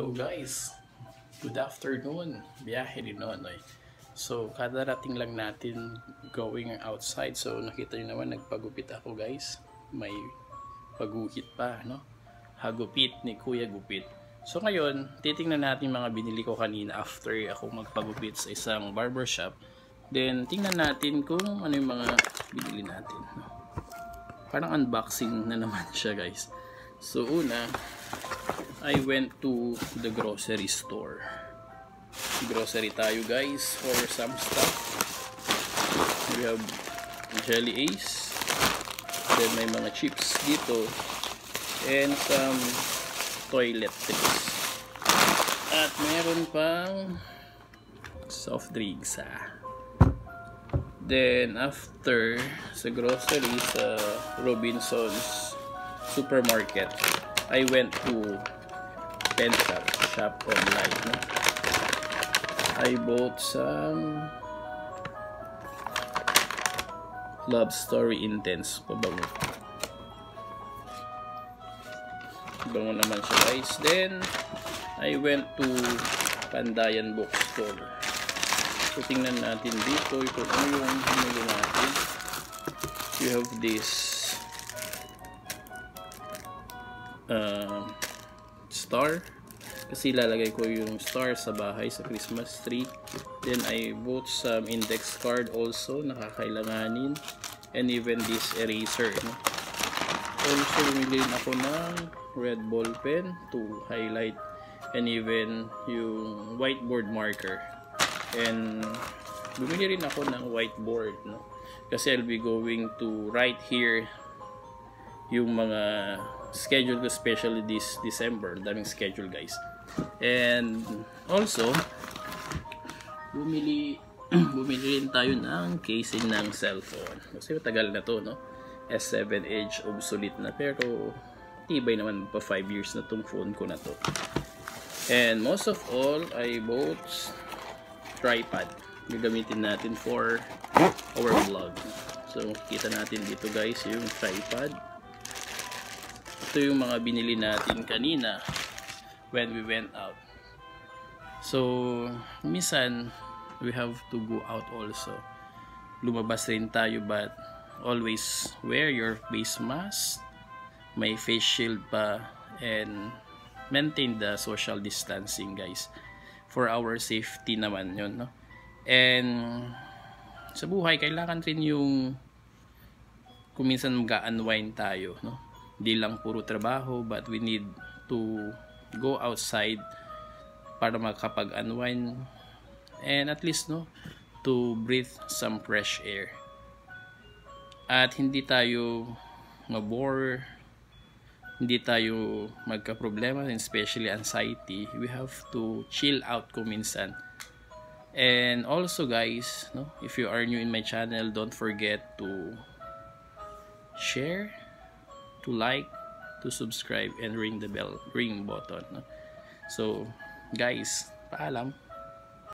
Hello guys! Good afternoon! Biyahe din eh. So, kadarating lang natin going outside. So, nakita nyo naman, nagpagupit ako guys. May pagupit pa, no? Hagupit ni Kuya Gupit. So, ngayon, titingnan natin mga binili ko kanina after ako magpagupit sa isang barbershop. Then, tingnan natin kung ano yung mga binili natin. No? Parang unboxing na naman siya guys. So, una, I went to the grocery store. Grocery tayo guys for some stuff. We have Jelly Ace. Then may mga chips dito. And some toilet tricks. At meron pang soft drinks ah. Then after sa grocery sa Robinson's supermarket, I went to pen shop, online. No? I bought some Love Story Intense pabango. Bango naman siya guys. Then, I went to Pandayan Bookstore. So, tingnan natin dito ito ano yung hinuli natin. You have this uh, star. Kasi lalagay ko yung star sa bahay sa Christmas tree. Then I bought some index card also nakakailanganin. And even this eraser no? also bumili ako ng red ball pen to highlight. And even yung whiteboard marker. And bumili rin ako ng whiteboard no? kasi I'll be going to write here yung mga schedule ko especially this December. Daming schedule guys. And also bumili bumili rin tayo ng casing ng cellphone. Kasi matagal na to no? S7 Edge obsolete na. Pero tibay naman pa 5 years na tong phone ko na to. And most of all I bought tripod. Gagamitin natin for our vlog. So kita natin dito guys yung tripod ito yung mga binili natin kanina when we went out. So minsan we have to go out also. Lumabas rin tayo but always wear your face mask may face shield pa and maintain the social distancing guys. For our safety naman yun no? And sa buhay kailangan rin yung kung minsan mag-unwind tayo no di lang puro trabaho but we need to go outside para makapag-unwind and at least no to breathe some fresh air. At hindi tayo mabore hindi tayo magka-problema especially anxiety. We have to chill out kung minsan. And also guys no if you are new in my channel don't forget to share to like to subscribe and ring the bell ring button no? so guys paalam